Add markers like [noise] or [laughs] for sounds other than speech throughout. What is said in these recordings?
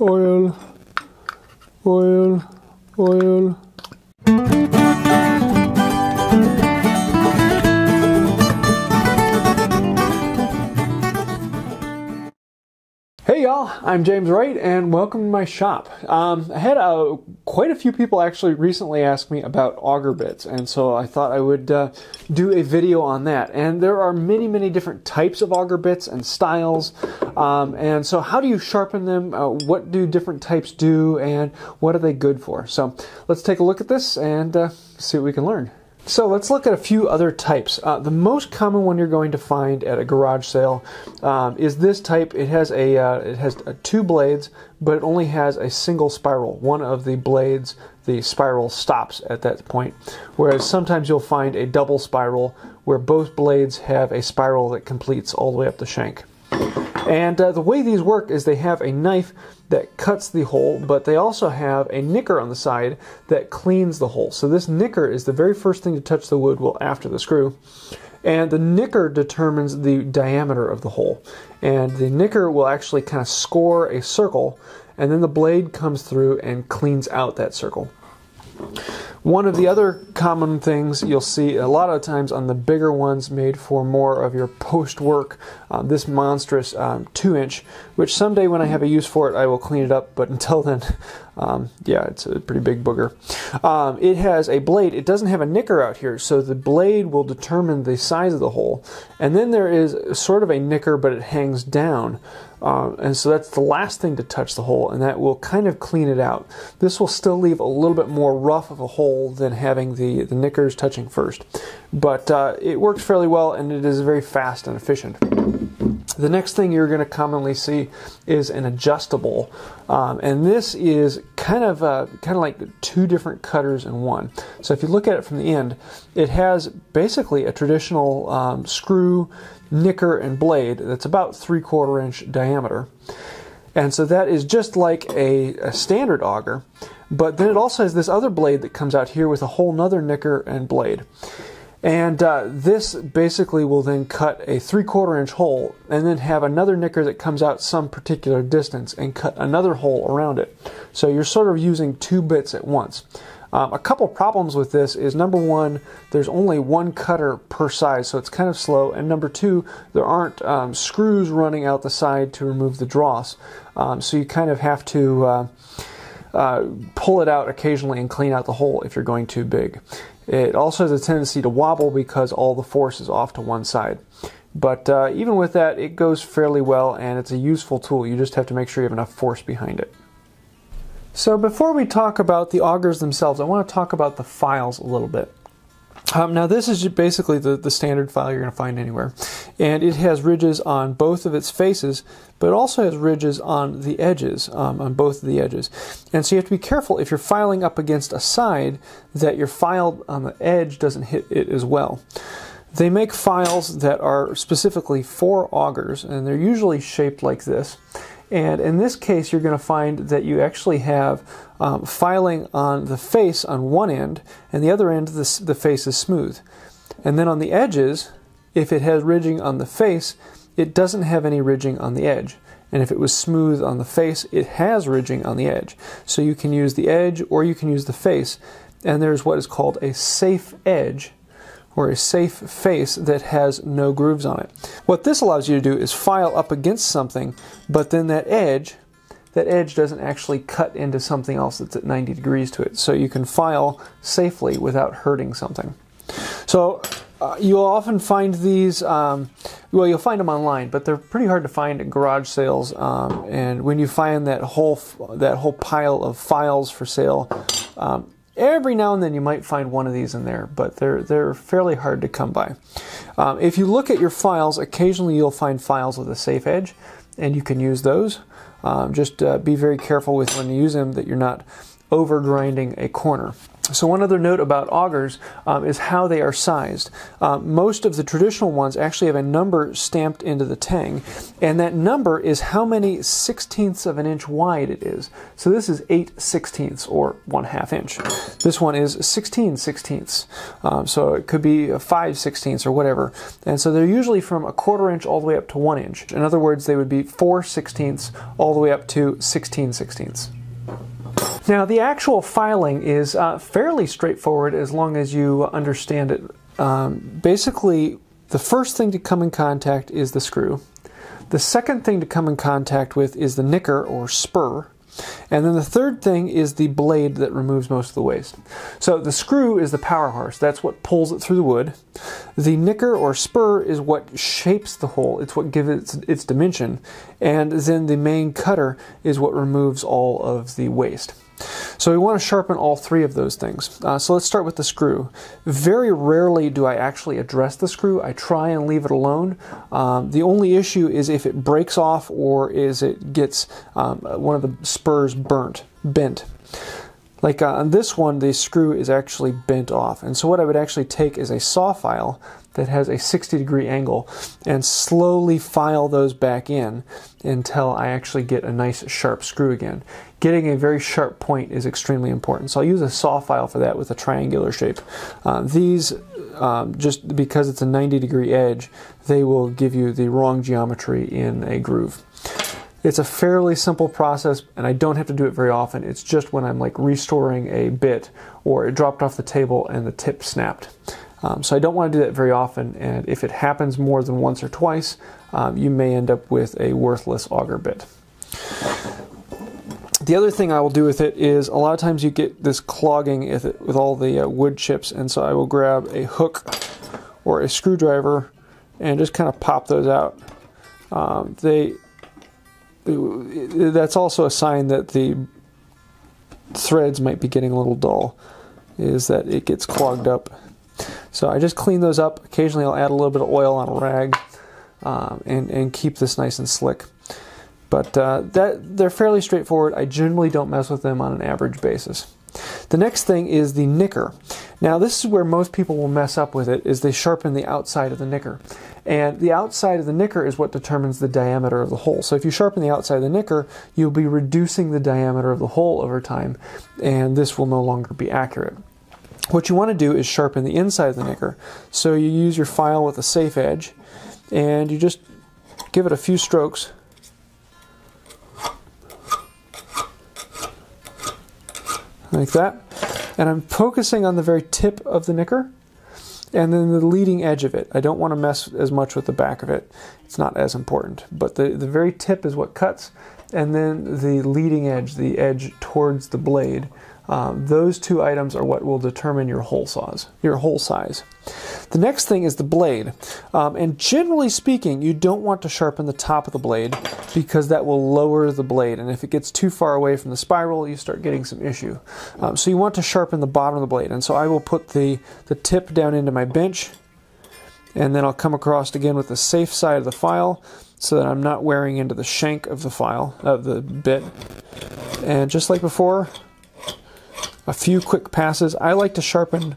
oil, oil, oil. I'm James Wright and welcome to my shop. Um, I had uh, quite a few people actually recently ask me about auger bits and so I thought I would uh, do a video on that. And there are many, many different types of auger bits and styles. Um, and so how do you sharpen them? Uh, what do different types do and what are they good for? So let's take a look at this and uh, see what we can learn. So let's look at a few other types. Uh, the most common one you're going to find at a garage sale um, is this type. It has a uh, it has uh, two blades, but it only has a single spiral. One of the blades, the spiral stops at that point. Whereas sometimes you'll find a double spiral where both blades have a spiral that completes all the way up the shank. [laughs] And uh, the way these work is they have a knife that cuts the hole, but they also have a nicker on the side that cleans the hole. So this nicker is the very first thing to touch the wood well after the screw. And the nicker determines the diameter of the hole. And the nicker will actually kind of score a circle, and then the blade comes through and cleans out that circle. One of the other common things you'll see a lot of times on the bigger ones made for more of your post work, uh, this monstrous um, 2 inch, which someday when I have a use for it, I will clean it up, but [laughs] until then, um, yeah, it's a pretty big booger. Um, it has a blade, it doesn't have a nicker out here, so the blade will determine the size of the hole. And then there is sort of a nicker, but it hangs down. Uh, and so that's the last thing to touch the hole, and that will kind of clean it out. This will still leave a little bit more rough of a hole than having the, the nickers touching first. But uh, it works fairly well, and it is very fast and efficient. The next thing you're going to commonly see is an adjustable, um, and this is kind of uh, kind of like two different cutters in one. So if you look at it from the end, it has basically a traditional um, screw nicker, and blade that's about three quarter inch diameter. And so that is just like a, a, standard auger, but then it also has this other blade that comes out here with a whole nother nicker and blade. And uh, this basically will then cut a three quarter inch hole and then have another nicker that comes out some particular distance and cut another hole around it. So you're sort of using two bits at once. Um, a couple problems with this is number one, there's only one cutter per size, so it's kind of slow. And number two, there aren't um, screws running out the side to remove the dross. Um, so you kind of have to uh, uh, pull it out occasionally and clean out the hole if you're going too big. It also has a tendency to wobble because all the force is off to one side. But uh, even with that, it goes fairly well and it's a useful tool. You just have to make sure you have enough force behind it. So before we talk about the augers themselves, I want to talk about the files a little bit. Um, now this is basically the, the standard file you're going to find anywhere. And it has ridges on both of its faces, but it also has ridges on the edges, um, on both of the edges. And so you have to be careful if you're filing up against a side that your file on the edge doesn't hit it as well. They make files that are specifically for augers, and they're usually shaped like this. And in this case, you're going to find that you actually have um, filing on the face on one end, and the other end, the, the face is smooth. And then on the edges, if it has ridging on the face, it doesn't have any ridging on the edge. And if it was smooth on the face, it has ridging on the edge. So you can use the edge or you can use the face. And there's what is called a safe edge or a safe face that has no grooves on it. What this allows you to do is file up against something, but then that edge, that edge doesn't actually cut into something else that's at 90 degrees to it. So you can file safely without hurting something. So uh, you'll often find these, um, well, you'll find them online, but they're pretty hard to find at garage sales. Um, and when you find that whole that whole pile of files for sale, um, Every now and then you might find one of these in there, but they're, they're fairly hard to come by. Um, if you look at your files, occasionally you'll find files with a safe edge, and you can use those. Um, just uh, be very careful with when you use them that you're not over grinding a corner. So, one other note about augers um, is how they are sized. Um, most of the traditional ones actually have a number stamped into the tang, and that number is how many sixteenths of an inch wide it is. So, this is 8 sixteenths or 1 half inch. This one is 16 sixteenths, um, so it could be 5 sixteenths or whatever. And so, they're usually from a quarter inch all the way up to 1 inch. In other words, they would be 4 sixteenths all the way up to 16 sixteenths. Now, the actual filing is uh, fairly straightforward as long as you understand it. Um, basically, the first thing to come in contact is the screw. The second thing to come in contact with is the nicker or spur. And then the third thing is the blade that removes most of the waste. So the screw is the power horse. That's what pulls it through the wood. The nicker or spur is what shapes the hole. It's what gives it its, its dimension. And then the main cutter is what removes all of the waste. So we want to sharpen all three of those things. Uh, so let's start with the screw. Very rarely do I actually address the screw. I try and leave it alone. Um, the only issue is if it breaks off or is it gets um, one of the spurs burnt, bent. Like uh, on this one, the screw is actually bent off. And so what I would actually take is a saw file that has a 60 degree angle and slowly file those back in until I actually get a nice sharp screw again. Getting a very sharp point is extremely important. So I'll use a saw file for that with a triangular shape. Uh, these, um, just because it's a 90 degree edge, they will give you the wrong geometry in a groove. It's a fairly simple process and I don't have to do it very often. It's just when I'm like restoring a bit or it dropped off the table and the tip snapped. Um, so I don't want to do that very often, and if it happens more than once or twice, um, you may end up with a worthless auger bit. The other thing I will do with it is a lot of times you get this clogging with, with all the uh, wood chips, and so I will grab a hook or a screwdriver and just kind of pop those out. Um, they that's also a sign that the threads might be getting a little dull is that it gets clogged up so I just clean those up. Occasionally I'll add a little bit of oil on a rag um, and, and keep this nice and slick. But uh, that they're fairly straightforward. I generally don't mess with them on an average basis. The next thing is the nicker. Now this is where most people will mess up with it is they sharpen the outside of the nicker. And the outside of the nicker is what determines the diameter of the hole. So if you sharpen the outside of the nicker, you'll be reducing the diameter of the hole over time, and this will no longer be accurate. What you want to do is sharpen the inside of the nicker. So you use your file with a safe edge and you just give it a few strokes. Like that. And I'm focusing on the very tip of the nicker and then the leading edge of it. I don't want to mess as much with the back of it. It's not as important. But the, the very tip is what cuts, and then the leading edge, the edge towards the blade, um, those two items are what will determine your hole size. Your hole size. The next thing is the blade, um, and generally speaking, you don't want to sharpen the top of the blade because that will lower the blade, and if it gets too far away from the spiral, you start getting some issue. Um, so you want to sharpen the bottom of the blade, and so I will put the the tip down into my bench, and then I'll come across again with the safe side of the file so that I'm not wearing into the shank of the file of the bit. And just like before, a few quick passes. I like to sharpen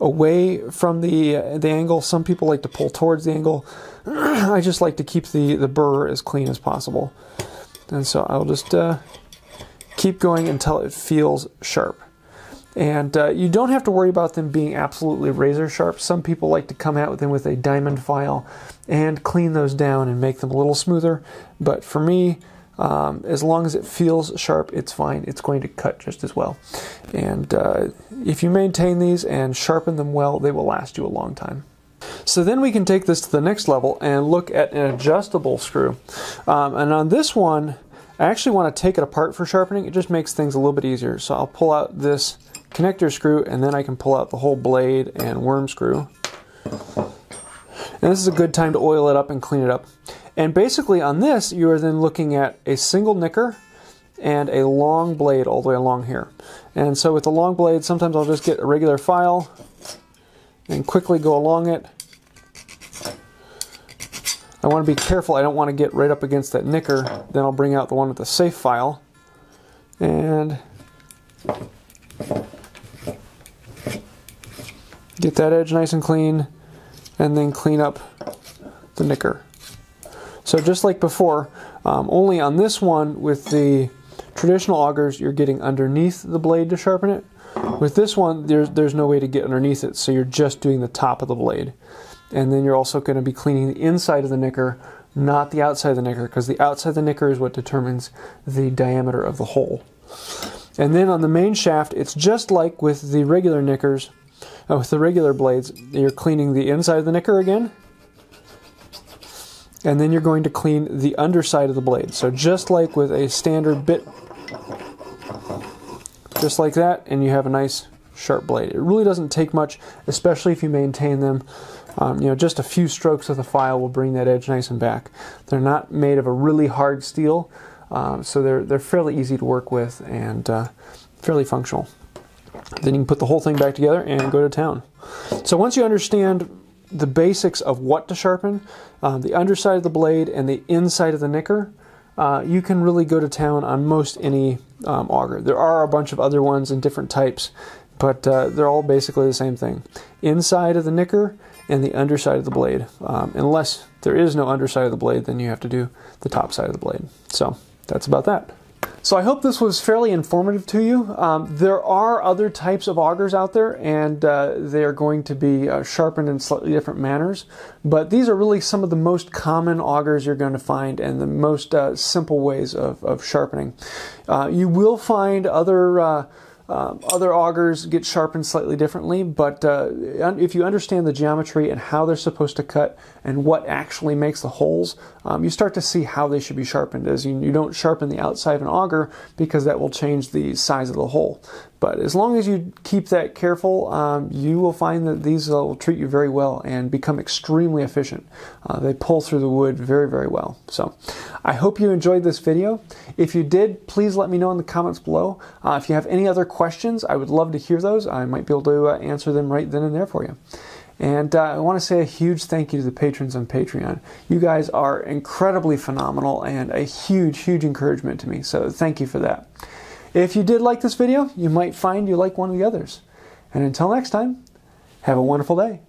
away from the uh, the angle. Some people like to pull towards the angle. [clears throat] I just like to keep the, the burr as clean as possible. And so I'll just uh, keep going until it feels sharp. And uh, you don't have to worry about them being absolutely razor sharp. Some people like to come out with them with a diamond file and clean those down and make them a little smoother. But for me, um, as long as it feels sharp, it's fine. It's going to cut just as well. And uh, if you maintain these and sharpen them well, they will last you a long time. So then we can take this to the next level and look at an adjustable screw. Um, and on this one, I actually want to take it apart for sharpening. It just makes things a little bit easier. So I'll pull out this connector screw and then I can pull out the whole blade and worm screw. And this is a good time to oil it up and clean it up. And basically on this, you are then looking at a single nicker and a long blade all the way along here. And so with the long blade, sometimes I'll just get a regular file and quickly go along it. I want to be careful, I don't want to get right up against that nicker. Then I'll bring out the one with the safe file and Get that edge nice and clean, and then clean up the nicker. So just like before, um, only on this one with the traditional augers, you're getting underneath the blade to sharpen it. With this one, there's, there's no way to get underneath it, so you're just doing the top of the blade. And then you're also going to be cleaning the inside of the nicker, not the outside of the nicker, because the outside of the nicker is what determines the diameter of the hole. And then on the main shaft, it's just like with the regular nickers, uh, with the regular blades, you're cleaning the inside of the nicker again, and then you're going to clean the underside of the blade. So just like with a standard bit, just like that, and you have a nice sharp blade. It really doesn't take much, especially if you maintain them. Um, you know, just a few strokes of the file will bring that edge nice and back. They're not made of a really hard steel, um, so they're they're fairly easy to work with and uh, fairly functional. Then you can put the whole thing back together and go to town. So once you understand the basics of what to sharpen, um, the underside of the blade and the inside of the nicker, uh, you can really go to town on most any um, auger. There are a bunch of other ones in different types, but uh, they're all basically the same thing. Inside of the nicker and the underside of the blade. Um, unless there is no underside of the blade, then you have to do the top side of the blade. So that's about that. So I hope this was fairly informative to you. Um, there are other types of augers out there, and uh, they are going to be uh, sharpened in slightly different manners. But these are really some of the most common augers you're going to find, and the most uh, simple ways of, of sharpening. Uh, you will find other uh, um, other augers get sharpened slightly differently, but uh, if you understand the geometry and how they're supposed to cut and what actually makes the holes, um, you start to see how they should be sharpened. As you, you don't sharpen the outside of an auger because that will change the size of the hole. But as long as you keep that careful, um, you will find that these will treat you very well and become extremely efficient. Uh, they pull through the wood very, very well. So I hope you enjoyed this video. If you did, please let me know in the comments below. Uh, if you have any other questions, I would love to hear those. I might be able to uh, answer them right then and there for you. And uh, I want to say a huge thank you to the patrons on Patreon. You guys are incredibly phenomenal and a huge, huge encouragement to me. So thank you for that. If you did like this video, you might find you like one of the others. And until next time, have a wonderful day.